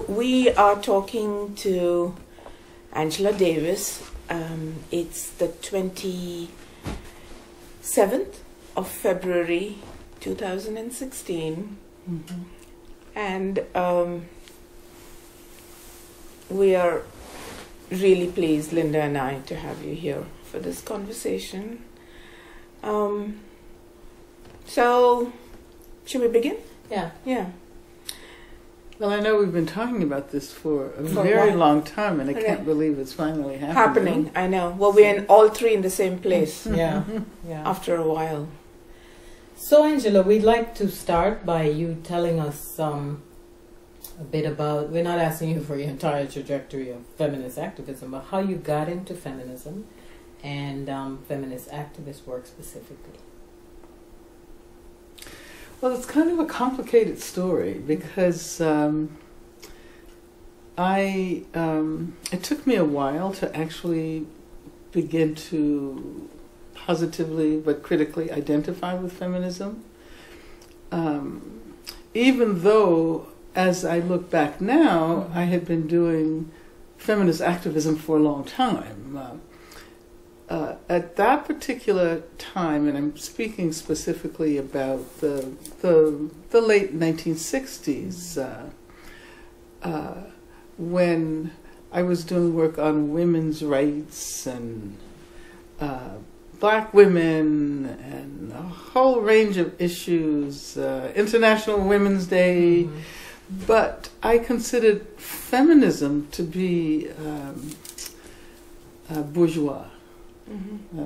So we are talking to Angela Davis. Um, it's the 27th of February 2016. Mm-hmm. And um, we are really pleased, Linda and I, to have you here for this conversation. Um, so, should we begin? Yeah. Yeah. Well, I know we've been talking about this for a For very while. long time, and I Okay. can't believe it's finally happening. Happening, I know. Well, we're in all three in the same place Yeah. Yeah. after a while. So, Angela, we'd like to start by you telling us um, a bit about. We're not asking you for your entire trajectory of feminist activism, but how you got into feminism and um, feminist activist work specifically. Well, it's kind of a complicated story because um, I um, it took me a while to actually begin to positively but critically identify with feminism. Um, even though, as I look back now, I had been doing feminist activism for a long time. Uh, uh, at that particular time, and I'm speaking specifically about the the, the late 1960s, uh, uh, when I was doing work on women's rights and uh, black women and a whole range of issues, uh, International Women's Day. Mhm. But I considered feminism to be um, uh, bourgeois Mm-hmm. uh,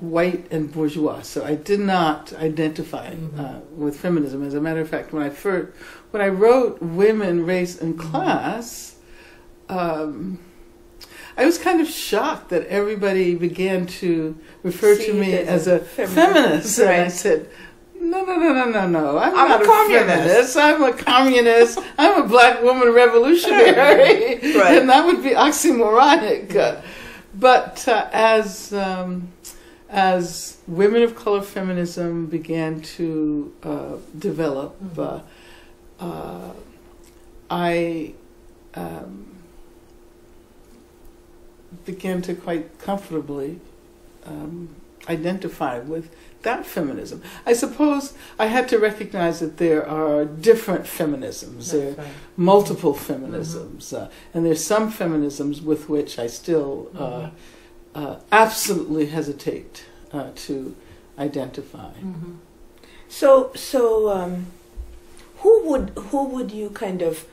white and bourgeois. So I did not identify Mhm. uh, with feminism. As a matter of fact, when I first, when I wrote "Women, Race, and Mhm. Class," um, I was kind of shocked that everybody began to refer See to me as a feminist. feminist, and I said. No, no, no, no, no, no. I'm, I'm not a communist." feminist. I'm a communist. I'm a black woman revolutionary. Right. And that would be oxymoronic. But uh, as um, as women of color feminism began to uh, develop, uh, uh, I um, began to quite comfortably um, identify with that feminism. I suppose I had to recognize that there are different feminisms. There That's right. multiple feminisms, uh, and there's some feminisms with which I still uh, Mhm. uh, absolutely hesitate uh, to identify. Mhm. So, so um, who would who would you kind of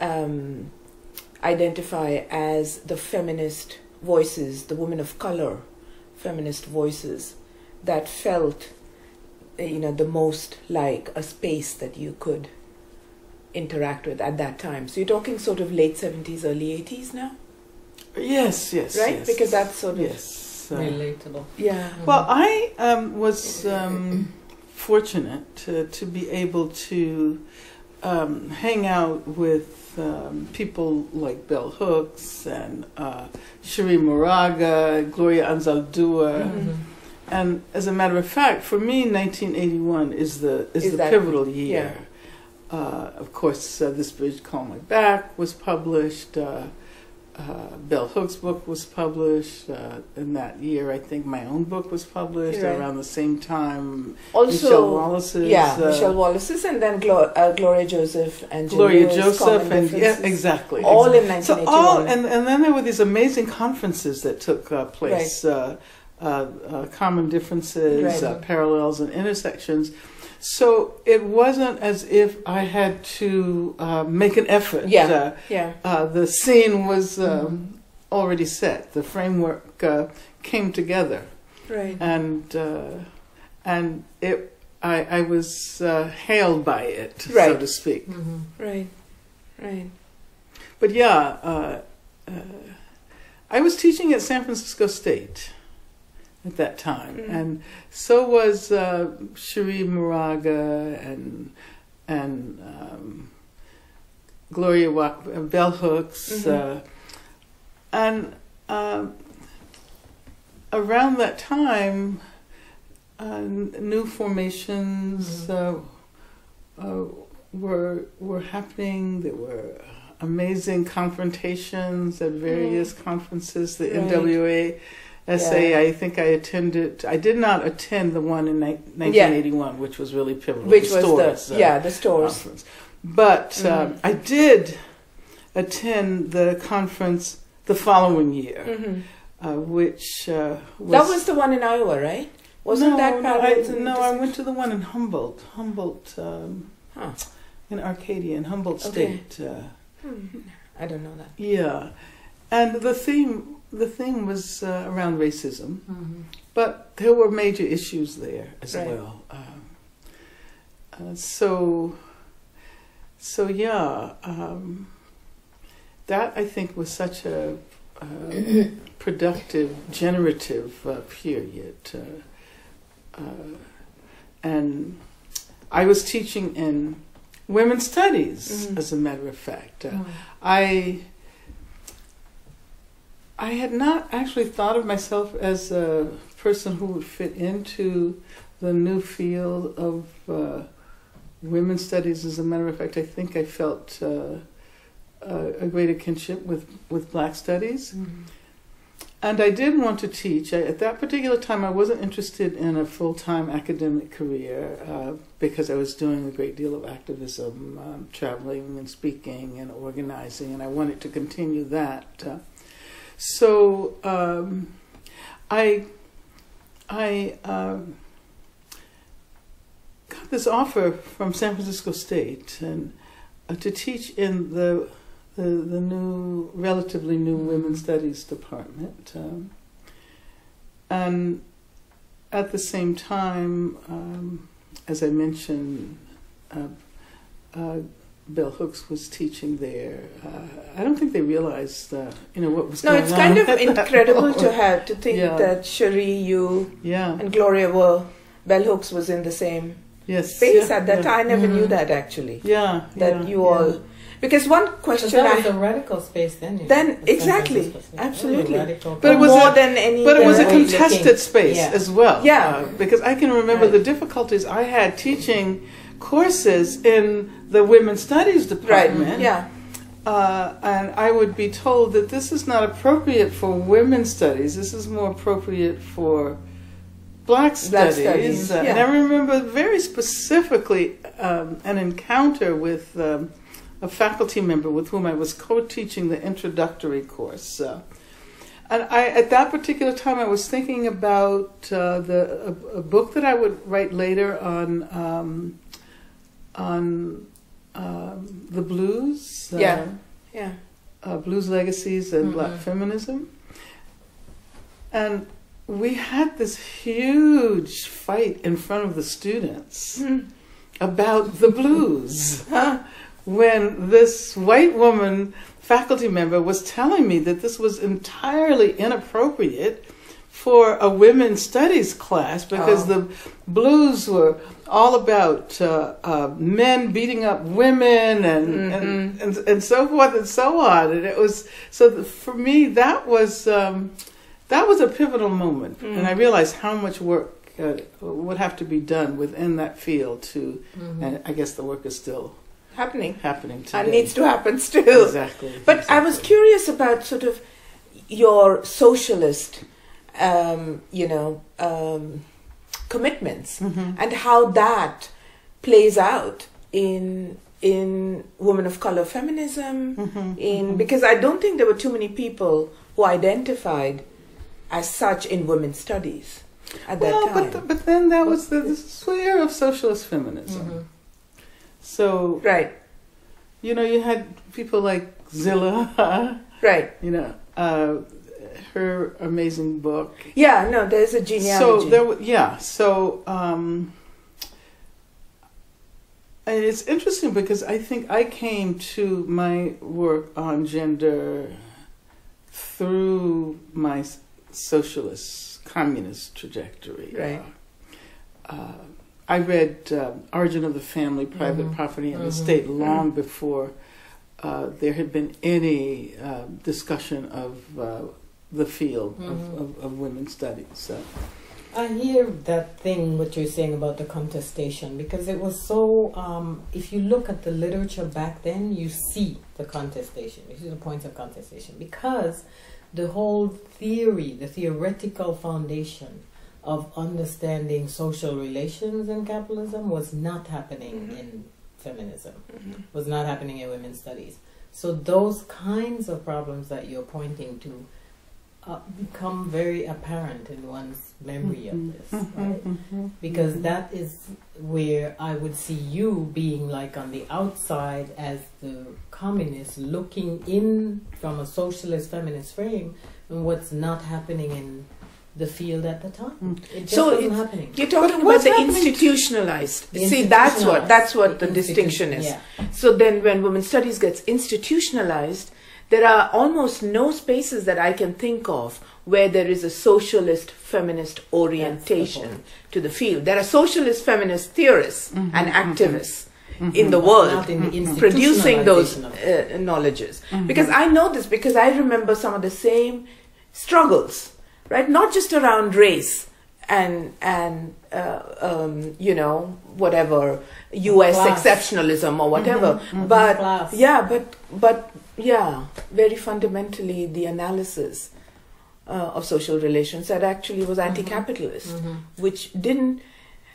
um, identify as the feminist voices, the women of color, feminist voices that felt, uh, you know, the most like a space that you could interact with at that time? So you're talking sort of late seventies, early eighties now, Yes, yes, right? yes. Because that's sort of yes. uh, Relatable. yeah. Well, I um, was um, fortunate to, to be able to um, hang out with um, people like Bell Hooks and uh, Cherríe Moraga, Gloria Anzaldúa. Mhm. And as a matter of fact, for me, 1981 is the is, Is the that- pivotal year. Uh, of course, uh, This Bridge Called My Back was published. Uh, uh, Bell Hooks' book was published uh, in that year. I think my own book was published Right. around the same time. Also, Michelle Wallace's. yeah, uh, Michelle Wallace's, and then Glo- uh, Gloria Joseph and Gloria Joseph, and yeah, exactly. all in 1981. So all, and, and then there were these amazing conferences that took uh, place, uh, common differences, Right. uh, parallels, and intersections. So it wasn't as if I had to uh, make an effort. Yeah. yeah, Uh, uh, the scene was um, Mm-hmm. already set. The framework uh, came together, right. and uh, and it. I, I was uh, hailed by it, so to speak. Mhm. Right, right. But yeah, uh, uh, I was teaching at San Francisco State at that time, Mm. and so was uh, Cherríe Moraga and and um, Gloria Wa- Bell Hooks, Mhm. uh, and um, around that time, uh, n- new formations uh, uh, were were happening. There were amazing confrontations at various conferences. The Right. NWA SA, Yeah. I think I attended. I did not attend the one in ni- 1981, which was really pivotal. Which the was Storrs, the uh, yeah the Storrs. conference. But um, Mhm. I did attend the conference the following year, Mhm. uh, which uh, was, That was the one in Iowa, right? Wasn't no, that no, part I, of no, I went to the one in Humboldt, Humboldt, um, Huh. in Arcata, in Humboldt Okay. State. Uh, Hmm. I don't know that. yeah, and the theme the thing was uh, around racism, Mm-hmm. but there were major issues there as Right. well. Um, uh, so, so yeah, um, that I think was such a uh, productive, generative uh, period, uh, uh, and I was teaching in women's studies, Mhm. as a matter of fact. Uh, I I had not actually thought of myself as a person who would fit into the new field of uh, women's studies. As a matter of fact, I think I felt uh, a, a greater kinship with, with black studies. Mm-hmm. And I did want to teach. I, at that particular time, I wasn't interested in a full time academic career uh, because I was doing a great deal of activism, um, traveling and speaking and organizing, and I wanted to continue that. Uh, so um, I I um, got this offer from San Francisco State and uh, to teach in the the, the new, relatively new women's studies department. Um, and at the same time, um, as I mentioned, uh, uh, Bell Hooks was teaching there. Uh, I don't think they realized, uh, you know, what was No, going it's kind of incredible to have to think Yeah. that Cherríe, you, Yeah. and Gloria were Bell Hooks was in the same Yes. space yeah, at that yeah. time. I never knew Mhm. that actually. Yeah. That yeah, you yeah. all, because one question that was I a radical space then. You Then, know, exactly, space. absolutely. That radical But it was more a- than any, But it was a contested space Yeah. as well. Yeah. Uh, because I can remember Right. the difficulties I had teaching courses in the women's studies right? department. Yeah, Uh, and I would be told that this is not appropriate for women's studies. This is more appropriate for black Black studies. studies, Uh, And. I remember very specifically um, an encounter with um, a faculty member with whom I was co-teaching the introductory course. Uh, and I, at that particular time, I was thinking about uh, the a, a book that I would write later on um, on um, the blues. Yeah. yeah. uh, blues legacies and black Mhm. feminism. And we had this huge fight in front of the students Hmm. about the blues when this white woman faculty member was telling me that this was entirely inappropriate for a women's studies class because Oh. the blues were all about uh, uh, men beating up women and, and, Mhm. and and so forth and so on and it was so th- for me that was um, that was a pivotal moment Mm. and I realized how much work uh, would have to be done within that field to Mhm. and I guess the work is still happening happening today. and needs to happen still. Exactly. But I was curious about sort of your socialist, um, you know, um, commitments Mhm. and how that plays out in in women of color feminism. Mhm. In Mhm. because I don't think there were too many people who identified as such in women's studies at that time. but th- but then that was the, the sphere of socialist feminism. Mhm. So right, you know, you had people like Zillah, right. you know, uh, her amazing book. Yeah, no, there's a genealogy. So there, yeah. So um, and it's interesting because I think I came to my work on gender through my socialist communist trajectory. Right. Uh, I read uh, Origin of the Family, Private Mhm. Property and Mhm. State long before uh, there had been any uh, discussion of uh, the field Mhm. of, of, of women's studies. So, I hear that thing what you're saying about the contestation because it was so. Um, if you look at the literature back then, you see the contestation. You see the points of contestation because the whole theory, the theoretical foundation of understanding social relations in capitalism was not happening Mhm. in feminism. Mhm. Was not happening in women's studies. So those kinds of problems that you're pointing to uh, become very apparent in one's memory of this, right? Mhm. Because that is where I would see you being like on the outside as the communist looking in from a socialist feminist frame and what's not happening in the field at the time. Mm. It just So it's- happening. You're talking about the institutionalized. The See, that's what that's what the, institu- distinction is. Yeah. So then, when women's studies gets institutionalized, there are almost no spaces that I can think of where there is a socialist feminist orientation point. to the field. There are socialist feminist theorists Mhm, and mhm. activists in the world in the producing those institutionalization of it. uh, knowledges. Mhm. Because I know this because I remember some of the same struggles, right? Not just around race and and uh, um, you know whatever U.S. Class. exceptionalism or whatever, mhm. but Class. yeah, but but yeah, very fundamentally the analysis uh, of social relations that actually was anti-capitalist, Mhm. which didn't.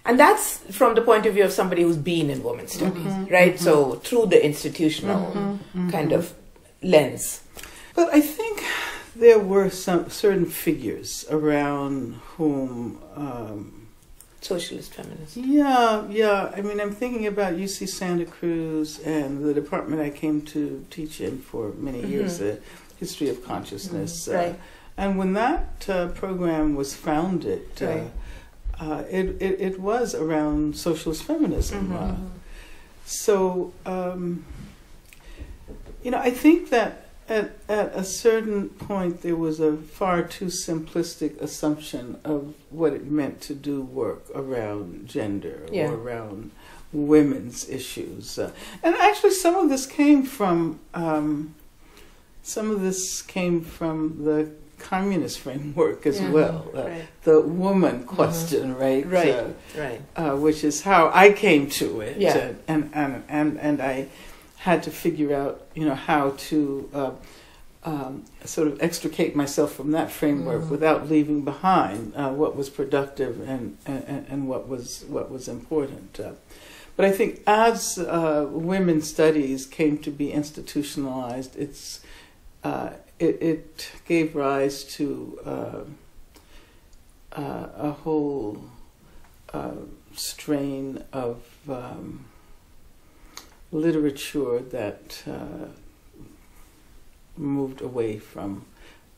And that's from the point of view of somebody who's been in women's studies, Mhm, right? So through the institutional kind of lens. But I think there were some certain figures around whom. Um, Socialist feminist. yeah, yeah. I mean, I'm thinking about UC Santa Cruz and the department I came to teach in for many years, Mhm. the history of consciousness. Mhm, uh, right. and when that uh, program was founded, Right. uh, uh, it, it it was around socialist feminism. Mhm. Uh, so, um, you know, I think that at, at a certain point there was a far too simplistic assumption of what it meant to do work around gender Yeah. or around women's issues. Uh, and actually, some of this came from um, some of this came from the communist framework as Yeah. well. Uh, Right. the woman question, right? Right. Uh, Right. uh, which is how I came to it. Yeah. Uh, and, and, and, and I had to figure out, you know, how to uh, um, sort of extricate myself from that framework Mhm. without leaving behind uh, what was productive and, and, and what was what was important. Uh, but I think as uh, women's studies came to be institutionalized, it's uh, it, it gave rise to uh, uh, a whole uh, strain of um, literature that uh, moved away from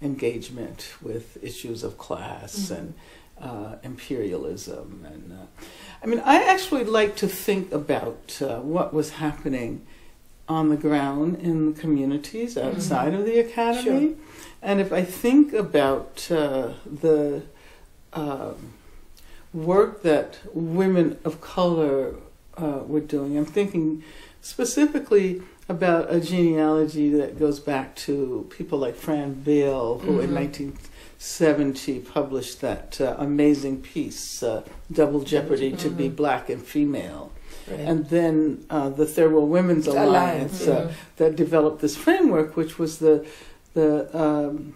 engagement with issues of class Mhm. and uh, imperialism. And uh, I mean, I actually like to think about uh, what was happening on the ground in the communities outside of the academy. And if I think about uh, the um, work that women of color uh, were doing, I'm thinking specifically about a genealogy that goes back to people like Fran Beal, who in Mhm. 1970 published that uh, amazing piece, uh, Double Jeopardy to Be Mhm. Black and Female. Right. And then uh, the Third World Women's Alliance, Alliance, uh, Mhm. that developed this framework, which was the the um,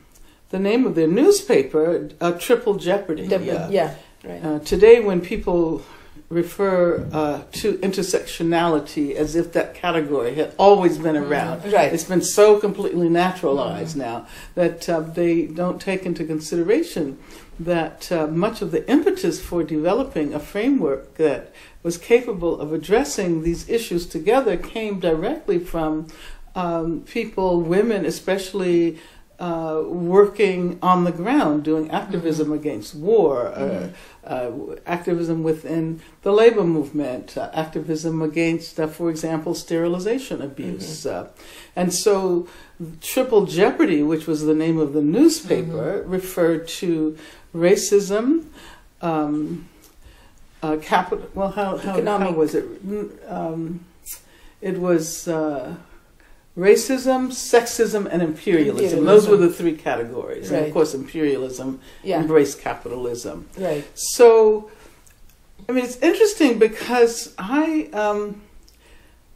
the name of their newspaper, uh, Triple Jeopardy. The- Yeah. yeah. Right. Uh, today, when people refer uh, to intersectionality as if that category had always been around, Right. it's been so completely naturalized now that uh, they don't take into consideration that uh, much of the impetus for developing a framework that was capable of addressing these issues together came directly from um, people, women especially, uh, working on the ground, doing activism against war, uh, uh, activism within the labor movement, uh, activism against, uh, for example, sterilization abuse. Uh, and so, Triple Jeopardy, which was the name of the newspaper, referred to racism. Um, uh, capital. Well, how how, how was it? Mm, Um, it was uh, racism, sexism, and imperialism. Imperialism. Those were the three categories. And of course, imperialism Yeah. embraced capitalism. Right. So, I mean, it's interesting because I, um,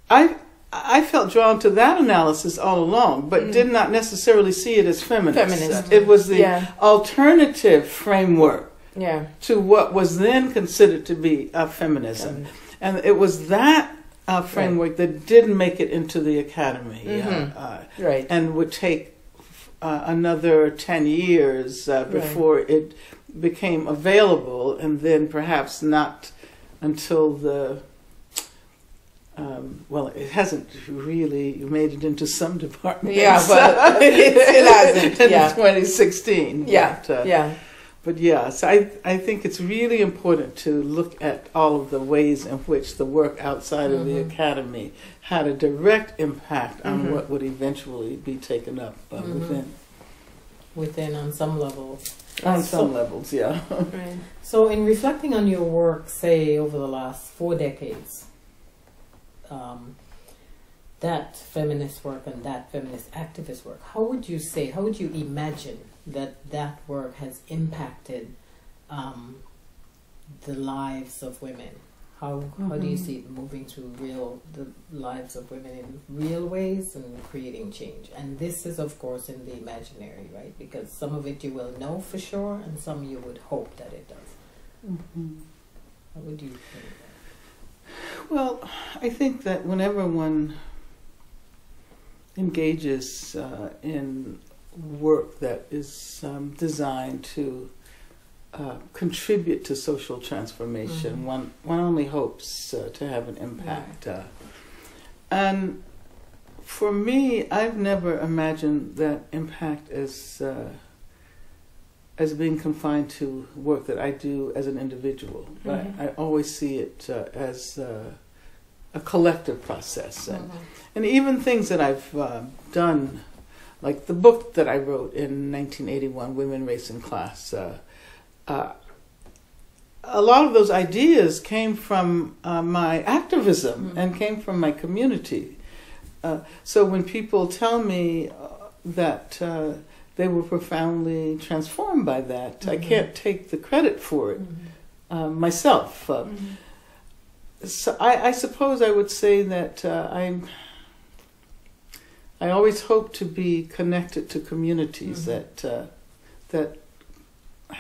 I, I felt drawn to that analysis all along, but Mm. did not necessarily see it as feminist. Feminist. It was the Yeah. alternative framework Yeah. to what was then considered to be uh, feminism, Um, and it was that uh, framework that didn't make it into the academy, uh, uh, right. and would take uh, another ten years uh, Right. before it became available, and then perhaps not until the um, well, it hasn't really made it into some departments. Yeah, but it hasn't, in yeah. 2016. Yeah. But, uh, yeah. But yes, I, I think it's really important to look at all of the ways in which the work outside of the Mhm. academy had a direct impact on Mhm. what would eventually be taken up uh, Mhm. within. Within on some levels. On So- some levels, yeah. Right. So, in reflecting on your work, say over the last four decades, um, that feminist work and that feminist activist work, how would you say, how would you imagine that that work has impacted um, the lives of women? How, how do you Mhm. see it moving through real the lives of women in real ways and creating change? And this is, of course, in the imaginary, right? Because some of it you will know for sure, and some you would hope that it does. Mhm. How would you think? Well, I think that whenever one engages uh, in work that is um, designed to uh, contribute to social transformation, Mhm. one one only hopes uh, to have an impact. Uh, and for me, I've never imagined that impact as uh, as being confined to work that I do as an individual. Mhm. I, I always see it uh, as uh, a collective process, and, Mhm. and even things that I've done, like the book that I wrote in 1981, "Women, Race, and Class." Uh, uh, a lot of those ideas came from uh, my activism Mhm. and came from my community. Uh, so when people tell me uh, that uh, they were profoundly transformed by that, I Mhm. can't take the credit for it Mhm. uh, myself. Uh, Mhm. so I, I suppose I would say that uh, I'm. I always hope to be connected to communities Mhm. that uh, that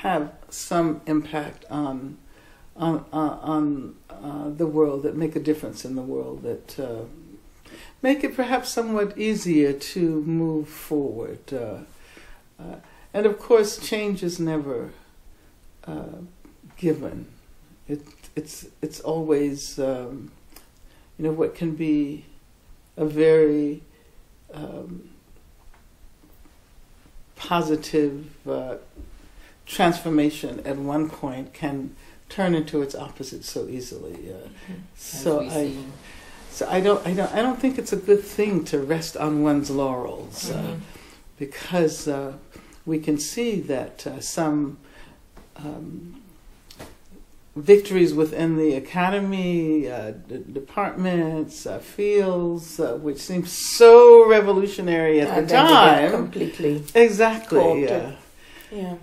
have some impact on on on, on uh, the world, that make a difference in the world, that uh, make it perhaps somewhat easier to move forward. Uh, uh, and of course, change is never uh, given. It it's it's always um, you know what can be a very um, positive uh, transformation at one point can turn into its opposite so easily. Uh, As so I see. so I don't I don't I don't think it's a good thing to rest on one's laurels uh, Mhm. because uh, we can see that uh, some um, victories within the academy, uh, d- departments, uh, fields, uh, which seemed so revolutionary at And the then they get time. completely. Exactly. Yeah. Yeah.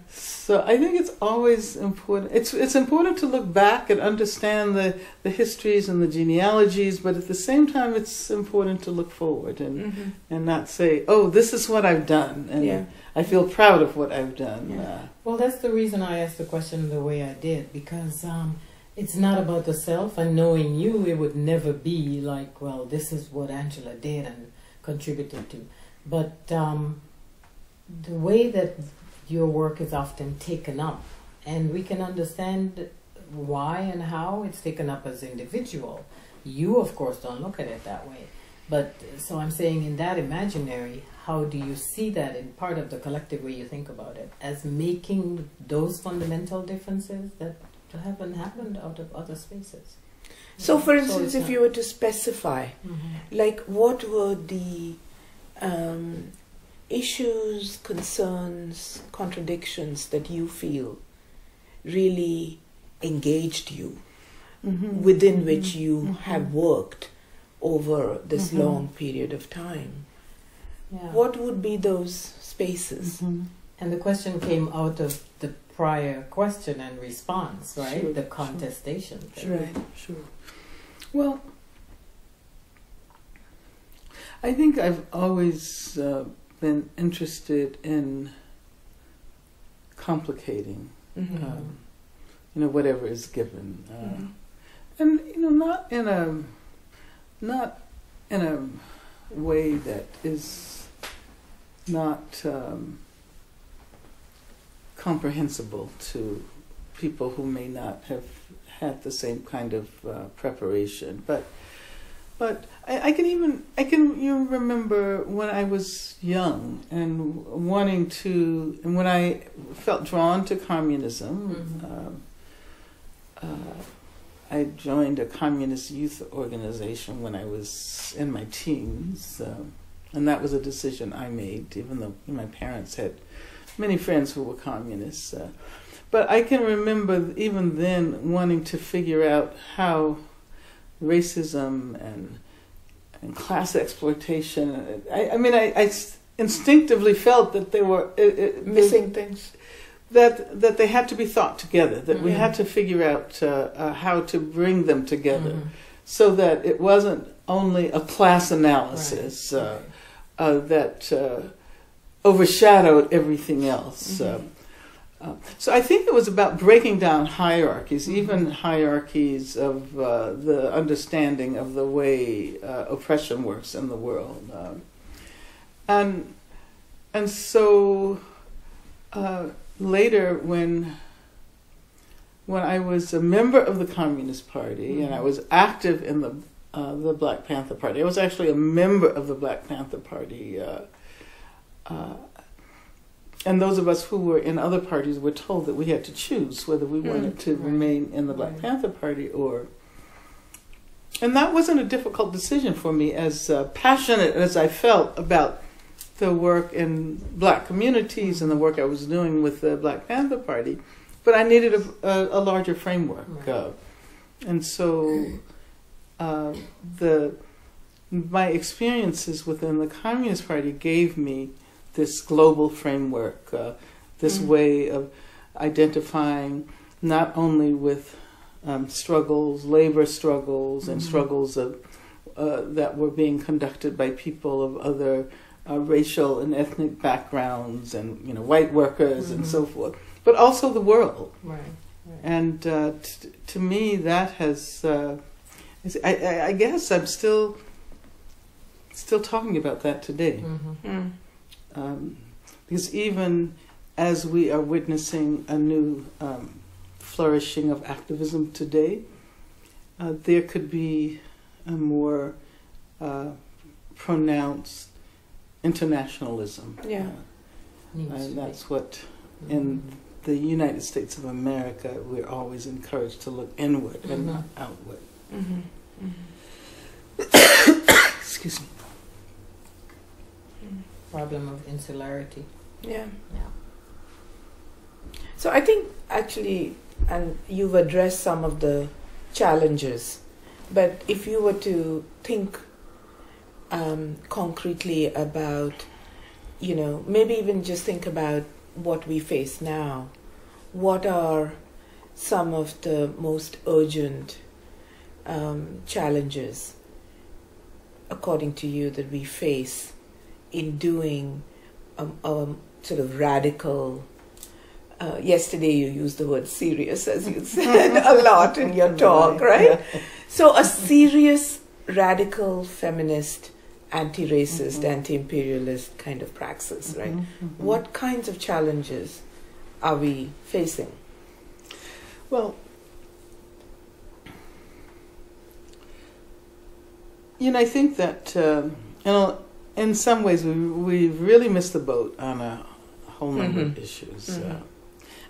So I think it's always important. It's it's important to look back and understand the, the histories and the genealogies, but at the same time, it's important to look forward and Mhm. and not say, "Oh, this is what I've done," and Yeah. I feel proud of what I've done. Yeah. Uh, Well, that's the reason I asked the question the way I did because um, it's not about the self. And knowing you, it would never be like, well, this is what Angela did and contributed to. But um, the way that your work is often taken up, and we can understand why and how it's taken up as individual. You, of course, don't look at it that way. But so I'm saying in that imaginary, how do you see that in part of the collective way you think about it as making those fundamental differences that haven't happened out of other spaces? So, for instance, if you were to specify, Mhm. like, what were the um, issues, concerns, contradictions that you feel really engaged you, mhm. within Mhm. which you Mhm. have worked over this Mhm. long period of time? Yeah. what would be those spaces? Mhm. And the question came out of the prior question and response, right? Sure, the contestation. thing. Right. Sure. Well, I think I've always uh, been interested in complicating, Mhm. um, you know, whatever is given, uh, Mhm. and you know, not in a, not in a way that is not um, comprehensible to people who may not have had the same kind of uh, preparation. But but I, I can even I can you remember when I was young and wanting to and when I felt drawn to communism. Mhm. Um, uh, I joined a communist youth organization when I was in my teens, um, and that was a decision I made, even though my parents had many friends who were communists. Uh, but I can remember even then wanting to figure out how racism and and class exploitation. I, I mean, I instinctively felt that they were it, it, Missing things. that that they had to be thought together. That we Mhm. had to figure out uh, uh, how to bring them together, Mhm. so that it wasn't only a class analysis Right, uh, right. uh, that uh, overshadowed everything else. Mhm. Uh, uh, so I think it was about breaking down hierarchies, Mhm. even hierarchies of uh, the understanding of the way uh, oppression works in the world, um, and and so uh, later when when I was a member of the Communist Party and I Mhm. was active in the uh, the Black Panther Party. I was actually a member of the Black Panther Party. And those of us who were in other parties were told that we had to choose whether we Mm, wanted to right. remain in the Black Right. Panther Party or. And that wasn't a difficult decision for me, as uh, passionate as I felt about the work in black communities and the work I was doing with the Black Panther Party. But I needed a, a, a larger framework. Right. Uh, and so uh, the my experiences within the Communist Party gave me this global framework, uh, this Mm. way of identifying not only with um, struggles, labor struggles, and Mhm. struggles of uh, that were being conducted by people of other uh, racial and ethnic backgrounds, and you know, white workers and Mhm. so forth, but also the world. Right. right. And uh, t- to me, that has. Uh, I, I, I guess I'm still still talking about that today, Mhm. Mm. Um, because even as we are witnessing a new um, flourishing of activism today, uh, there could be a more uh, pronounced internationalism. Yeah. Uh, and that's what in the United States of America, we're always encouraged to look inward and Mhm. not outward. Mhm. Mhm. Excuse me. Problem of insularity. Yeah. Yeah. So I think actually, and you've addressed some of the challenges, but if you were to think um, concretely about, you know, maybe even just think about what we face now, what are some of the most urgent um, challenges, according to you, that we face in doing a, a sort of radical uh, yesterday you used the word serious as you said a lot in your talk right. so a serious radical feminist anti-racist Mhm. anti-imperialist kind of praxis right? Mhm, mhm. what kinds of challenges are we facing? Well, you know, I think that um, you know, in some ways we we've really missed the boat on a whole number Mhm. of issues. Mhm. Uh,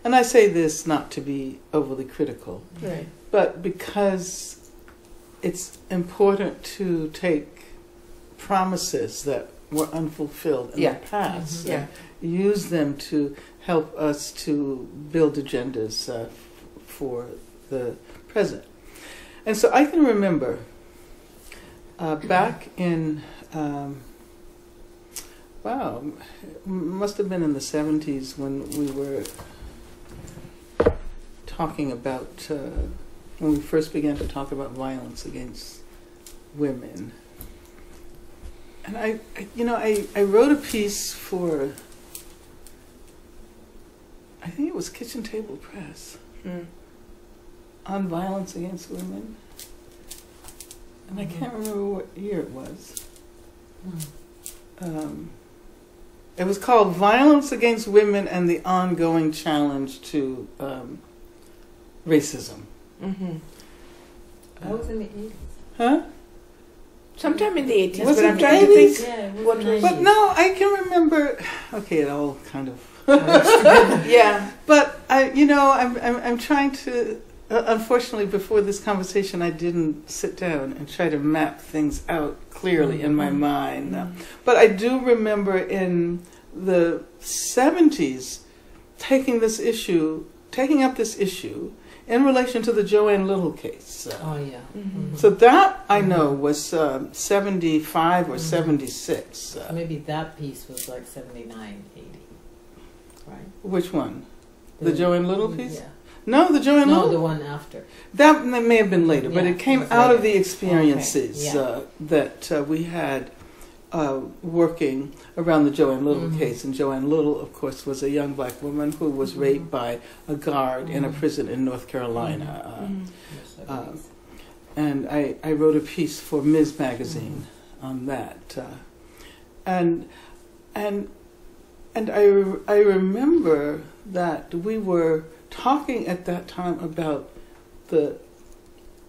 and I say this not to be overly critical, right but because it's important to take promises that were unfulfilled in Yeah. the past, Mhm. yeah use them to help us to build agendas uh, for the present. And so I can remember uh, back in um, wow, m- must have been in the 70s when we were talking about, uh, when we first began to talk about violence against women. And I, I you know, I, I wrote a piece for, I think it was Kitchen Table Press, Mm. on violence against women. And I can't remember what year it was. Mm. Um, it was called Violence Against Women and the Ongoing Challenge to um, Racism. hmm That was in the 80s. Huh? Sometime in the 80s, Was but it I'm the trying to think. Yeah, it was What was- But no, I can remember. Okay, it all kind of. Yeah. But I, you know, I'm I'm, I'm trying to. Uh, unfortunately, before this conversation, I didn't sit down and try to map things out clearly in my Mhm. mind. Uh, But I do remember in the 70s taking this issue, taking up this issue in relation to the Joanne Little case. Uh, Oh, yeah. Mhm. so that I Mhm. know was um 75 or Mhm. 76. Uh, Maybe that piece was like 79, 80. Right? which one? The Joanne Little piece? Yeah. No, the Joanne No, Little. the one after. That may have been later, but it came out of the experiences Okay, yeah. uh, that uh, we had uh, working around the Joanne Little Mhm. case. And Joanne Little, of course, was a young black woman who was Mhm. raped by a guard in a Mhm. prison in North Carolina. Uh, Mhm. Yes, Um, it is. and I, I wrote a piece for Ms. Magazine on that. Uh, and and and I, I remember that we were talking at that time about the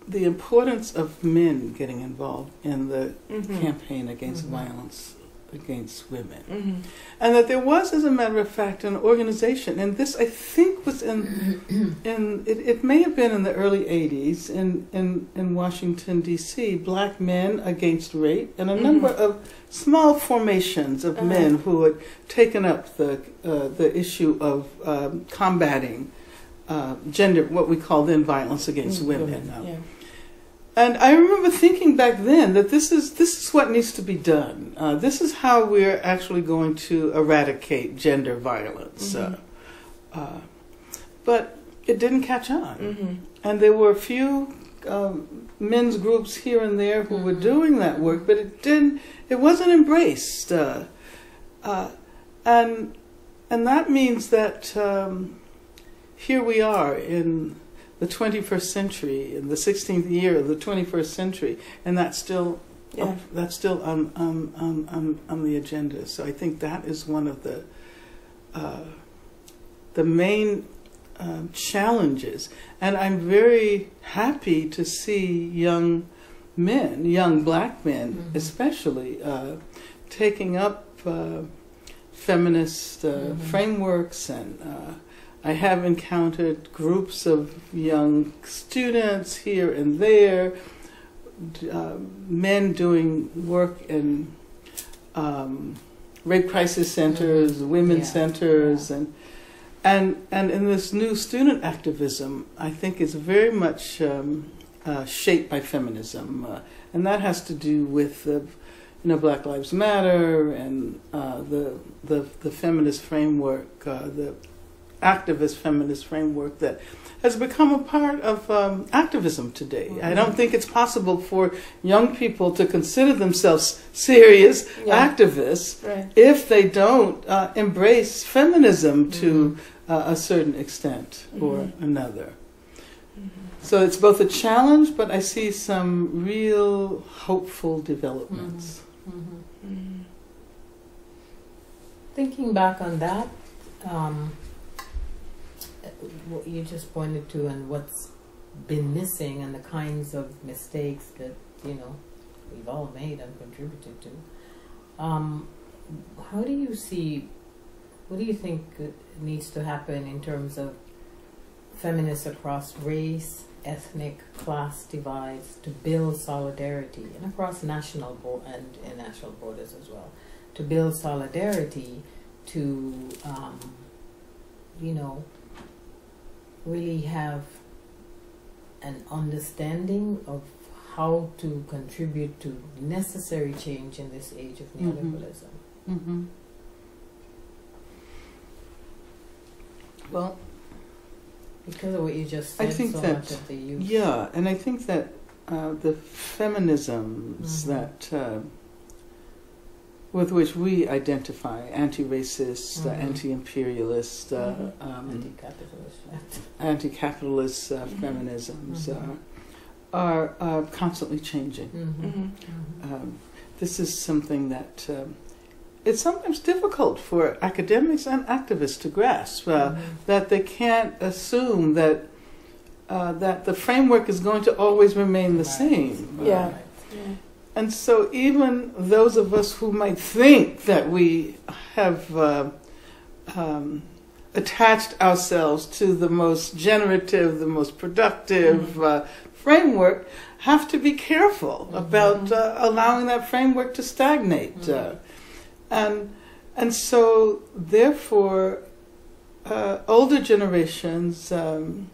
the importance of men getting involved in the Mhm. campaign against Mhm. violence against women. Mhm. And that there was, as a matter of fact, an organization, and this I think was in in it, it may have been in the early 80s in, in, in Washington, D.C., Black Men Against Rape, and a number of small formations of Uh-huh. men who had taken up the, uh, the issue of um, combating uh, gender, what we call then violence against Mm, women. Uh, Yeah. and I remember thinking back then that this is this is what needs to be done. Uh, this is how we're actually going to eradicate gender violence. Mhm. Uh, uh, but it didn't catch on, Mhm. and there were a few um, men's groups here and there who were Mhm. doing that work, but it didn't. It wasn't embraced, uh, uh, and and that means that um, here we are in the 21st century, in the 16th year of the 21st century, and that's still Yeah. that's still on, on, on, on, on the agenda. So I think that is one of the uh, the main um, challenges, and I'm very happy to see young men, young black men Mhm. especially, uh, taking up uh, feminist uh, Mhm. frameworks and. I have encountered groups of young students here and there, uh, men doing work in um, rape crisis centers, women's Mm-hmm. Yeah. centers, and and and in this new student activism, I think is very much um, uh, shaped by feminism, uh, and that has to do with the you know Black Lives Matter and uh, the the the feminist framework, uh, the activist feminist framework that has become a part of um, activism today. I Mm-hmm. don't think it's possible for young people to consider themselves serious Yeah. activists Right. if they don't uh, embrace feminism to Mm-hmm. uh, a certain extent or Mhm. another. Mhm. So it's both a challenge, but I see some real hopeful developments. Thinking back on that, um, what you just pointed to and what's been missing and the kinds of mistakes that, you know, we've all made and contributed to. Um, how do you see, what do you think needs to happen in terms of feminists across race, ethnic, class divides to build solidarity and across national bo- and international borders as well? To build solidarity to, um, you know, really have an understanding of how to contribute to necessary change in this age of mm-hmm. neoliberalism. Mm -hmm. Well, because of what you just said, I think so that, yeah, and I think that uh, the feminisms mm -hmm. that uh, with which we identify, anti-racist, uh, Mhm. anti-imperialist, uh, Mhm. um, Anti-capitalist. anti-capitalist uh, Mhm. feminisms uh, are are constantly changing. Mm-hmm. Mhm. Um, this is something that um, it's sometimes difficult for academics and activists to grasp. Uh, Mm-hmm. that they can't assume that uh, that the framework is going to always remain the Right. same. Uh, Yeah. Right. Yeah. And so even those of us who might think that we have uh, um, attached ourselves to the most generative, the most productive uh, framework, have to be careful Mhm. about uh, allowing that framework to stagnate. Uh, and and so therefore, uh, older generations. Um,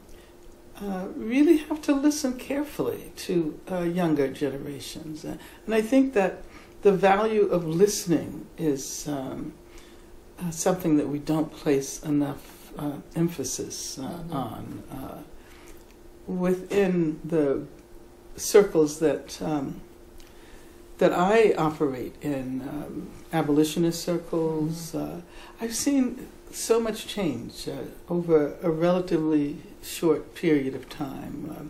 uh, really have to listen carefully to uh, younger generations. Uh, and I think that the value of listening is um, uh, something that we don't place enough uh, emphasis uh, Mhm. on uh, within the circles that um, that I operate in, um, abolitionist circles. Uh, I've seen so much change uh, over a relatively short period of time. Um,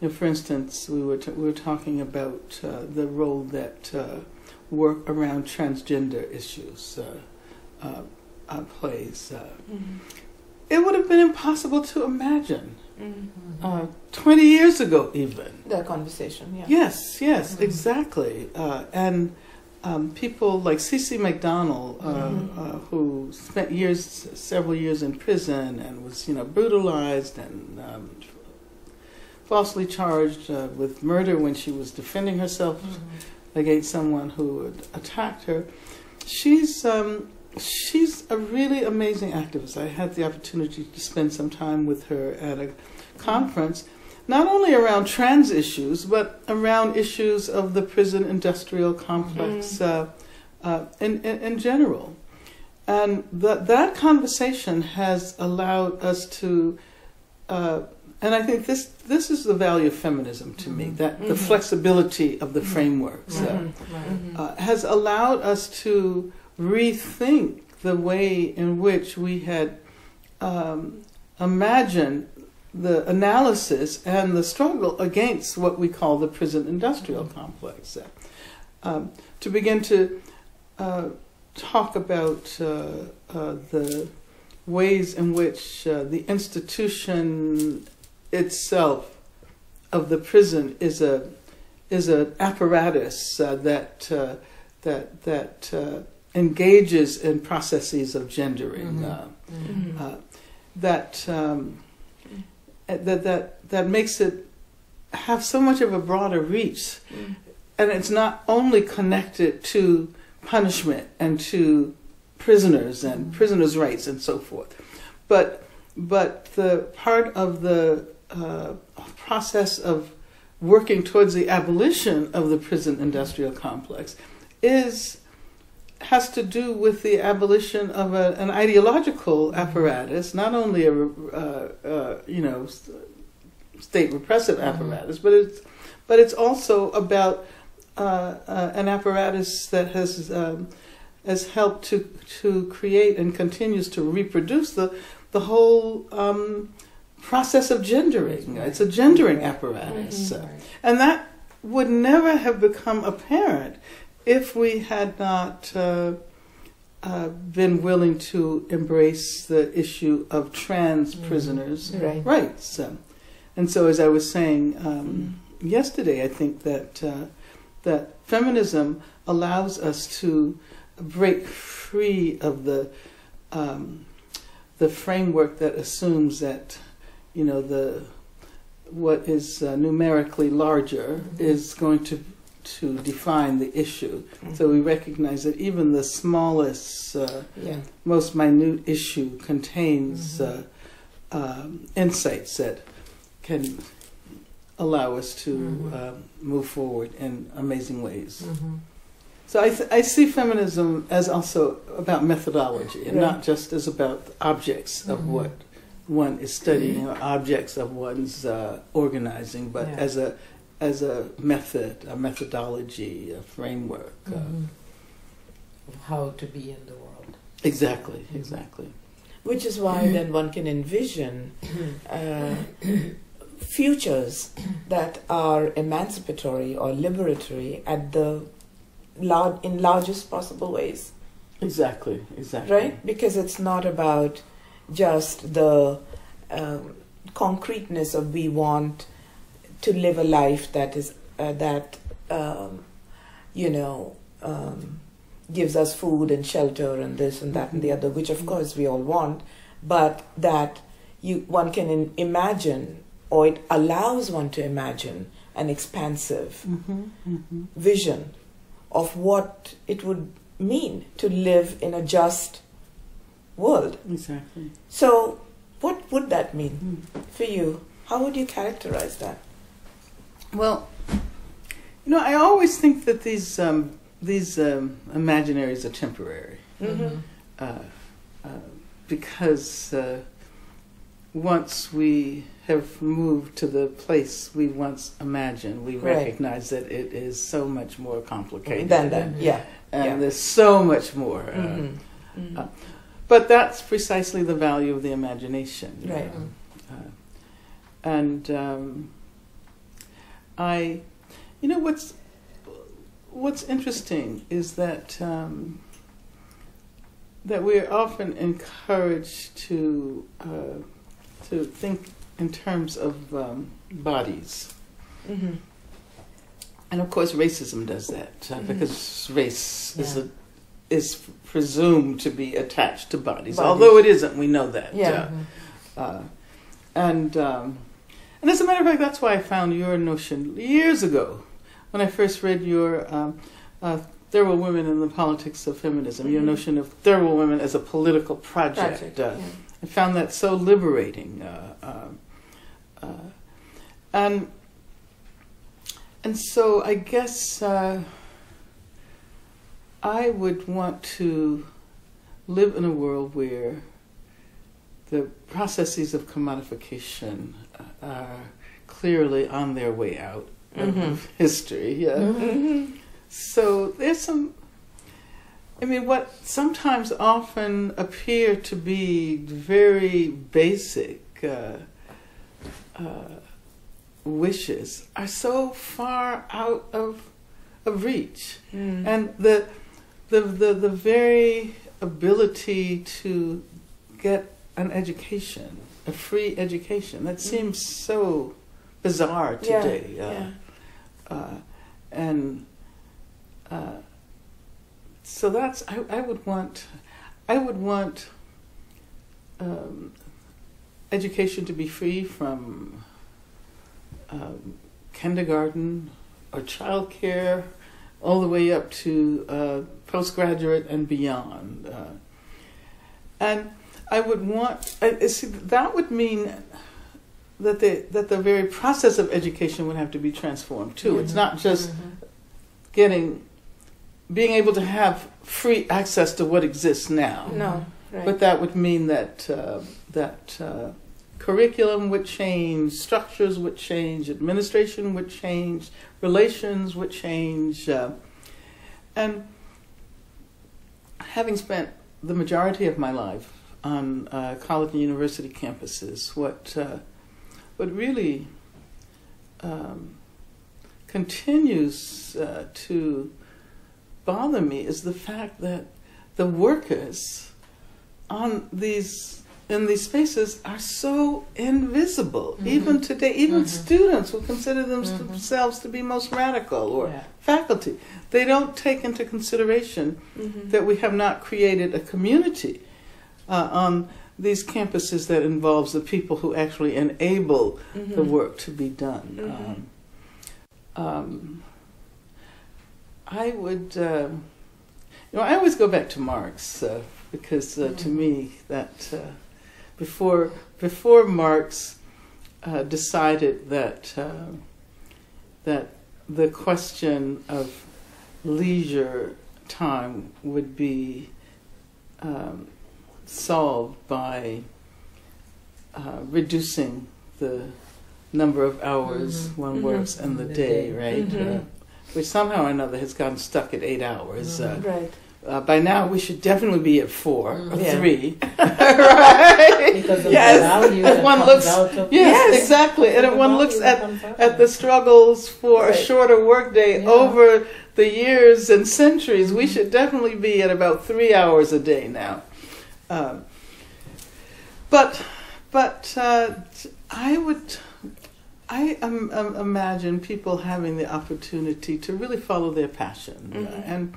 you know, for instance, we were t- we were talking about uh, the role that uh, work around transgender issues uh, uh, uh, plays. Uh, Mhm. it would have been impossible to imagine Mhm. uh, 20 years ago, even. That conversation, yeah. Yes, yes, Mhm. exactly. Uh, and um, people like Cece McDonald, uh, Mhm. uh, who spent years, several years in prison, and was, you know, brutalized and um, falsely charged uh, with murder when she was defending herself Mm-hmm. against someone who attacked her. She's um, she's a really amazing activist. I had the opportunity to spend some time with her at a conference, not only around trans issues, but around issues of the prison industrial complex uh, uh, in, in, in general. And that that conversation has allowed us to, uh, and I think this this is the value of feminism to me. Mhm. That the Mhm. flexibility of the Mhm. frameworks uh, Mhm. Right. Mhm. uh, has allowed us to rethink the way in which we had um, imagined the analysis and the struggle against what we call the prison industrial complex. Uh, um, to begin to uh, talk about uh, uh, the ways in which uh, the institution itself of the prison is a is an apparatus uh, that uh, that that uh, engages in processes of gendering. Uh, Mm-hmm. Mhm. uh, that um, that that that makes it have so much of a broader reach, Mhm. and it's not only connected to punishment and to prisoners and Mhm. prisoners' rights and so forth, but but the part of the uh, process of working towards the abolition of the prison industrial complex is has to do with the abolition of a, an ideological apparatus, not only a uh, uh, you know state repressive Mhm. apparatus, but it's but it's also about uh, uh, an apparatus that has um, has helped to to create and continues to reproduce the the whole um, process of gendering. It's a gendering apparatus. Mhm. Uh, and that would never have become apparent if we had not uh, uh, been willing to embrace the issue of trans Mhm. prisoners' Right. rights. Um, and so, as I was saying um, yesterday, I think that uh, that feminism allows us to break free of the um, the framework that assumes that you know the what is uh, numerically larger Mhm. is going to to define the issue. Mhm. So we recognize that even the smallest, uh, yeah. most minute issue contains Mhm. uh, um, insights that can allow us to Mhm. um, move forward in amazing ways. Mm-hmm. So I, th- I see feminism as also about methodology and Right. not just as about objects of Mhm. what one is studying or objects of one's uh, organizing, but Yeah. as a as a method, a methodology, a framework. Uh, Mhm. Of how to be in the world. exactly, exactly. Which is why then one can envision uh, futures that are emancipatory or liberatory at the lar- in largest possible ways, Exactly, exactly. right? Because it's not about just the um, concreteness of we want to live a life that is uh, that um, you know um, gives us food and shelter and this and that and the other, which of course we all want, but that you one can in, imagine or it allows one to imagine an expansive Mm-hmm, mm-hmm. vision of what it would mean to live in a just world. Exactly. So, what would that mean Mm. for you? How would you characterize that? Well, you know, I always think that these um, these um, imaginaries are temporary Mm-hmm. uh, uh, because uh, once we have moved to the place we once imagined, we Right. recognize that it is so much more complicated. Than that, yeah. and yeah. there's so much more. Uh, Mhm. Mhm. uh, But that's precisely the value of the imagination. Right. Uh, uh, and um, I, you know, what's what's interesting is that um, that we're often encouraged to uh, to think in terms of um, bodies. Mhm. And of course, racism does that uh, Mhm. because race is a, is presumed to be attached to bodies, Bodies. although it isn't. We know that. Yeah. Uh, uh, and um, and as a matter of fact, that's why I found your notion years ago when I first read your um, uh, "Third World Women in the Politics of Feminism." Your Mhm. notion of Third World women as a political project. Project, Uh, yeah. I found that so liberating. Uh, uh, uh, and and so I guess uh, I would want to live in a world where the processes of commodification are clearly on their way out Mhm. of history. Yeah. Mhm. So there's some. I mean, what sometimes often appear to be very basic uh, uh, wishes are so far out of of reach, Mm. and the the the, the very ability to get an education, a free education, that seems so bizarre Mm. Yeah, today. Uh, yeah. uh, and uh, so that's I, I would want I would want um, education to be free from um, kindergarten or childcare all the way up to uh, postgraduate and beyond. Uh, and I would want I, I see, that would mean that the that the very process of education would have to be transformed too. It's not just Mhm. getting being able to have free access to what exists now, No, right. but that would mean that uh, that uh, curriculum would change, structures would change, administration would change, relations would change, uh, and having spent the majority of my life on uh, college and university campuses, what uh, what really um, continues uh, to bother me is the fact that the workers on these in these spaces are so invisible. Mhm. Even today, even Mhm. students who consider Mhm. themselves to be most radical or Yeah. faculty, they don't take into consideration Mhm. that we have not created a community uh, on these campuses that involves the people who actually enable Mhm. the work to be done. Mhm. Um, um, I would, uh, you know, I always go back to Marx uh, because uh, to Mhm. me that uh, before before Marx uh, decided that uh, that the question of leisure time would be um, solved by uh, reducing the number of hours Mhm. one Mhm. works in the The day, day. right? Mhm. Uh, which somehow or another has gotten stuck at eight hours. Mhm. Right. Uh, uh, by now, we should definitely be at four or Mhm. Yeah. three, right? Because of Yes. the value that One comes looks- out of Yes, Yes. exactly. And if one looks at at the struggles for a shorter workday Yeah. over the years and centuries, we Mhm. should definitely be at about three hours a day now. Um, but but uh, I would I um, um, imagine people having the opportunity to really follow their passion Mhm. and.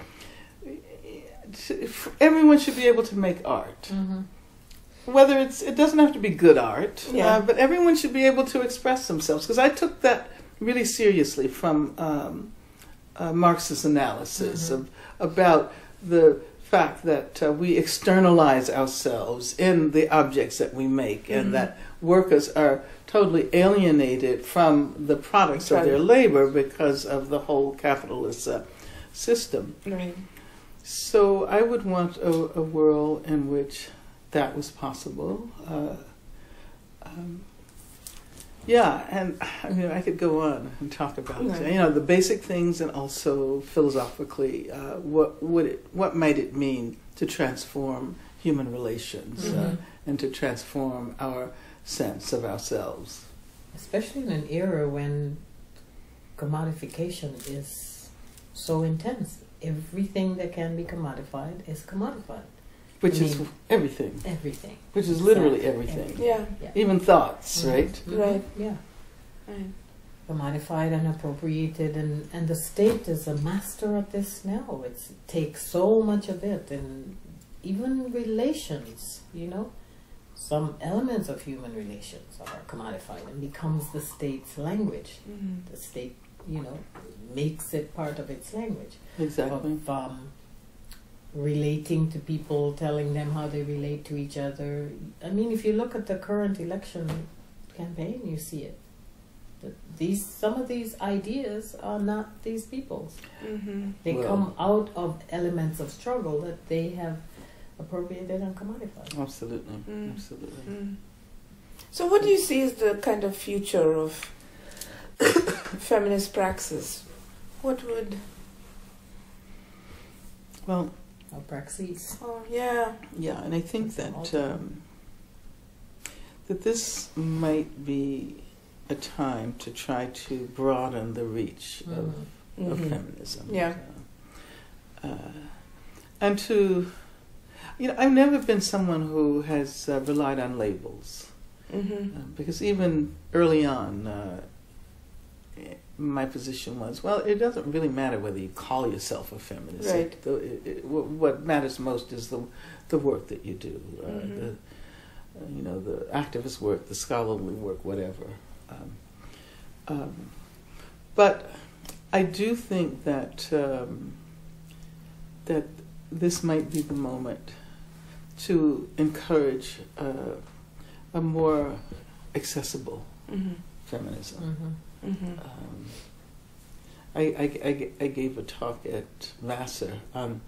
to- Everyone should be able to make art Mhm. whether it's it doesn't have to be good art Yeah. uh, but everyone should be able to express themselves because i took that really seriously from um, uh, marxist analysis Mhm. of about the fact that uh, we externalize ourselves in the objects that we make and that workers are totally alienated from the products of their labor because of the whole capitalist uh, system Right. so I would want a, a world in which that was possible. Uh, um, yeah, and I mean, I could go on and talk about Right. you know the basic things, and also philosophically, uh, what would it, what might it mean to transform human relations uh, Mhm. and to transform our sense of ourselves. Especially in an era when commodification is so intense. Everything that can be commodified is commodified. Which I is mean- everything. Everything. Which is literally Exactly. everything. Yeah. Yeah. Even thoughts, Mhm. right? Mhm. Right. Yeah. Right. Commodified and appropriated, and, and the state is a master at this now. It's, it takes so much of it, and even relations, you know. Some elements of human relations are commodified and becomes the state's language. Mhm. The state, you know, makes it part of its language. Exactly. of um, relating to people, telling them how they relate to each other. I mean, if you look at the current election campaign, you see it. That these some of these ideas are not these people's. Mhm. They Well- come out of elements of struggle that they have appropriated and commodified. Absolutely. Mm. Absolutely. Mm. So, what do you see as the kind of future of feminist praxis? What would? Well, Or praxis. Oh, yeah. yeah, and I think that um, that this might be a time to try to broaden the reach of, of Mhm. feminism. Yeah. Uh, uh, and to, you know, I've never been someone who has uh, relied on labels. Mhm. Uh, because even early on, uh, my position was, well, it doesn't really matter whether you call yourself a feminist. Right. It- it- it- what what matters most is the the work that you do, uh, Mhm. the uh, you know the activist work, the scholarly work, whatever. Um, um, but I do think that um, that this might be the moment to encourage uh, a more accessible Mhm. feminism. Mm-hmm. Mhm. Um, I, I, I, I gave a talk at Vassar on,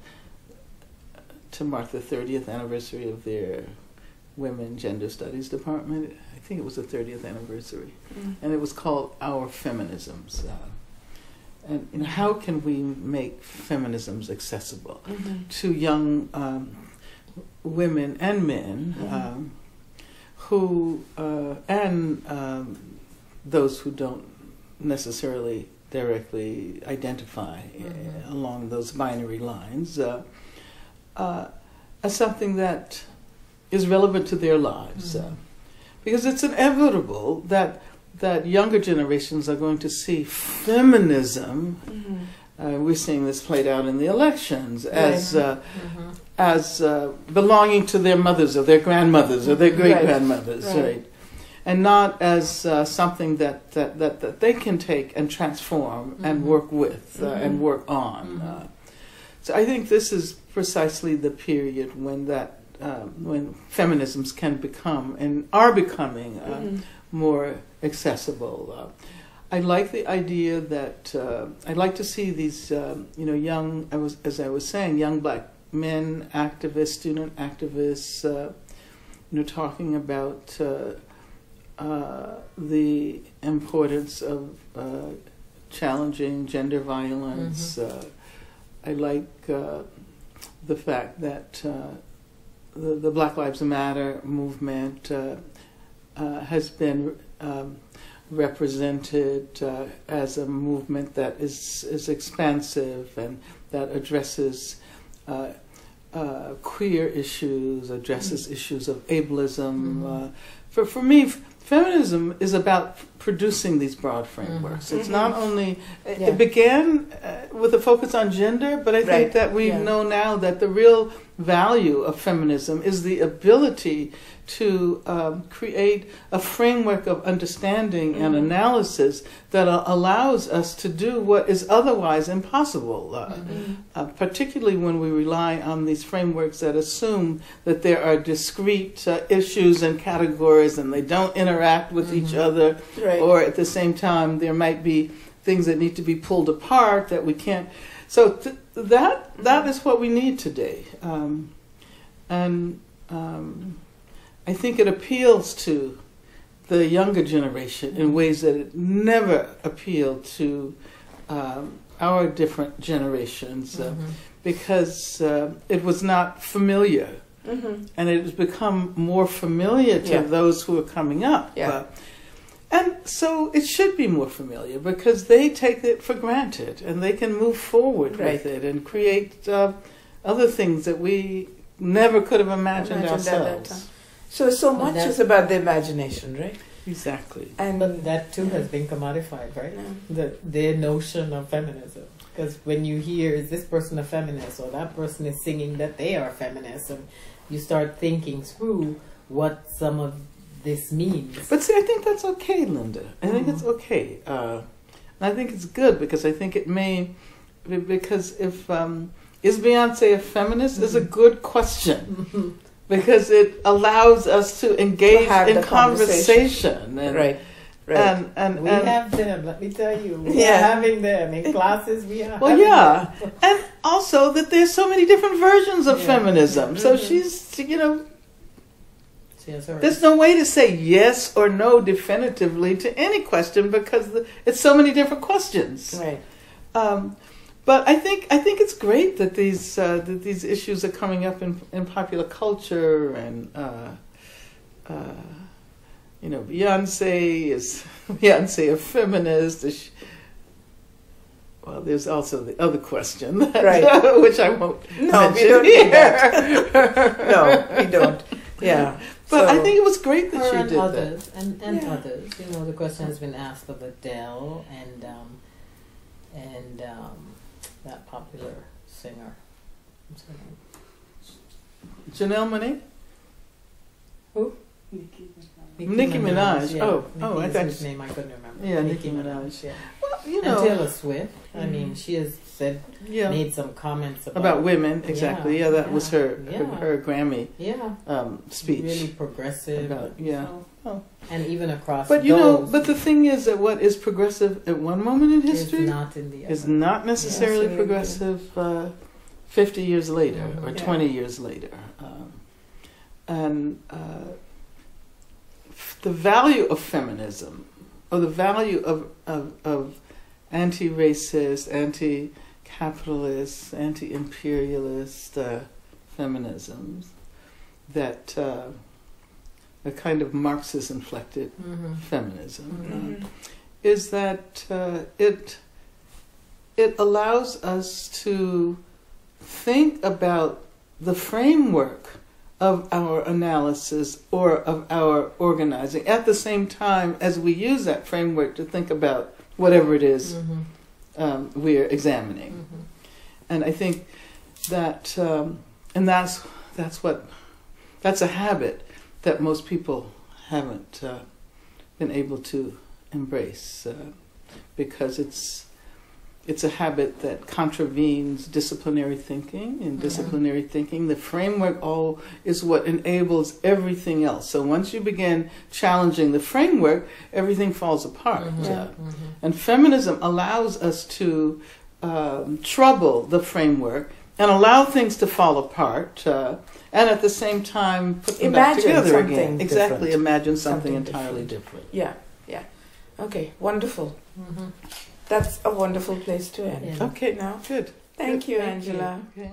to mark the 30th anniversary of their Women Gender Studies Department. I think it was the 30th anniversary. Mm. And it was called Our Feminisms. Uh, and you know, how can we make feminisms accessible? Mhm. to young um, women and men Mhm. um, who uh, and um, those who don't necessarily directly identify uh, Mhm. along those binary lines uh, uh, as something that is relevant to their lives uh, Mhm. because it's inevitable that that younger generations are going to see feminism Mhm. uh, we're seeing this played out in the elections as uh, Mm-hmm. as uh, belonging to their mothers or their grandmothers or their great grandmothers, Right. right. And not as uh, something that, that, that, that they can take and transform and Mhm. work with uh, and Mhm. work on. Mhm. Uh, so I think this is precisely the period when that um, when feminisms can become and are becoming uh, Mhm. more accessible. Uh, I like the idea that uh, I'd like to see these, you know, young. I was, as I was saying, young black men, activists, student activists, uh, you know, talking about uh, the importance of uh, challenging gender violence. Uh, I like uh, the fact that uh, the, the Black Lives Matter movement uh, uh, has been um, represented uh, as a movement that is is expansive and that addresses uh, uh, queer issues, addresses issues of ableism. Mhm. For for me, f- feminism is about producing these broad frameworks. It's Mhm. not only it- Yeah. it began uh, with a focus on gender, but I think that we Yeah. know now that the real value of feminism is the ability to um, create a framework of understanding and Mhm. analysis that uh, allows us to do what is otherwise impossible. Uh, Mhm. uh, particularly when we rely on these frameworks that assume that there are discrete uh, issues and categories and they don't interact with each Mhm. other, Right. or at the same time there might be things that need to be pulled apart that we can't. So th- that that is what we need today, um, and um, I think it appeals to the younger generation in ways that it never appealed to um, our different generations. Uh, Mhm. because uh, it was not familiar, Mhm. and it has become more familiar to Yeah. those who are coming up. Yeah. Uh, and so it should be more familiar because they take it for granted and they can move forward Right. with it and create uh, other things that we never could have imagined Imagined at that ourselves. So so much that- is about the imagination, right? Exactly. And But that too has been commodified, right? Yeah. The their notion of feminism. Because when you hear is this person a feminist or that person is singing that they are a feminist, and you start thinking through what some of this means. But see, I think that's okay, Linda. I think Mm-hmm. it's okay. Uh, and I think it's good because I think it may, because if, um, is Beyonce a feminist is a Mm-hmm. good question because it allows us to engage in conversation. conversation. And, right, right. And, and, we and, have them. Let me tell you, we're Yeah. having them in classes. We are. well, yeah. them. And also that there's so many different versions of Yeah. feminism. So Mhm. she's, you know, She has her- There's no way to say yes or no definitively to any question because the, it's so many different questions. right. Um, but I think I think it's great that these uh, that these issues are coming up in in popular culture and uh, uh, you know Beyonce is Beyonce a feminist? Is she, well, there's also the other question, that, Right. which I won't No, we don't need here. No, we don't. Yeah. But I think it was great that her she and did that. others, and, and Yeah. others. You know, the question has been asked of Adele and um, and um, that popular singer. What's her name? Janelle Monae? Who? Nicki Minaj. Yeah. Oh, Nicki oh, I is thought you- name I couldn't remember. Yeah, Nicki Minaj. Yeah. Well, you And know, Taylor Swift. I mean, she has said yeah, made some comments about, about women exactly. Yeah, Yeah, that was yeah, her, her yeah. her Grammy Yeah, um, speech. really progressive. about- yeah. so- Oh. and even across. But you know, but the thing is that what is progressive at one moment in is history not in the is not necessarily progressive uh, fifty years later or twenty years later. Um, and uh, the value of feminism, or the value of of, of anti-racist, anti-capitalist, anti-imperialist uh, feminisms that uh, a kind of Marxist-inflected Mhm. feminism uh, Mhm. is that uh, it it allows us to think about the framework of our analysis or of our organizing at the same time as we use that framework to think about whatever it is Mhm. um, we're examining. Mhm. And I think that, um, and that's that's what that's a habit that most people haven't uh, been able to embrace uh, because it's it's a habit that contravenes disciplinary thinking and disciplinary thinking the framework all is what enables everything else so once you begin challenging the framework everything falls apart Mhm. Uh, Mhm. and feminism allows us to um, trouble the framework and allow things to fall apart, uh, and at the same time put them back together something again. Exactly, different. imagine something, Something entirely different. Yeah, yeah. Okay, wonderful. Mhm. That's a wonderful place to end. Yeah. Okay, Now, good. thank Good, you, thank Angela. Okay.